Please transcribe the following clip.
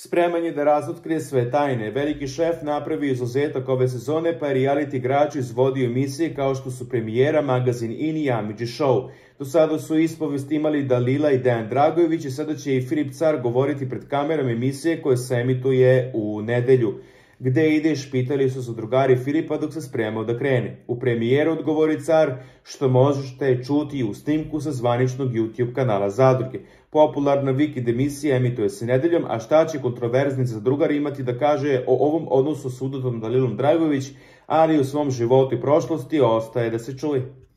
Spreman je da razotkrije sve tajne. Veliki šef napravi izuzetak ove sezone, pa je reality igrač izvodio emisije kao što su premijera, magazin In i Amidži Show. Do sada su ispovest imali Dalila i Dejan Dragojević i sada će i Filip Car govoriti pred kamerom emisije koje se emituje u nedelju. Gde ideš, pitali su se drugari Filipa dok se spremao da krene. U premijeru odgovori car, što možete čuti u snimku sa zvaničnog YouTube kanala Zadruge. Popularna Wiki emisija emituje se nedeljom, a šta će kontroverzni zadrugar imati da kaže o ovom odnosu s Udotom Dalilom Dragović, ali u svom životu i prošlosti ostaje da se čuje.